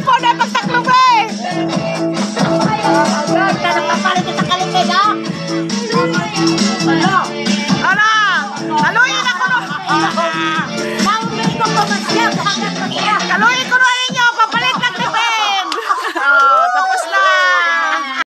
Ay po na pagtakbo ko eh. Ano Agad, tanong ka pa rin sa kalimig ha. Ala, haluyan ako no. Maumit ko pa masya, kakagat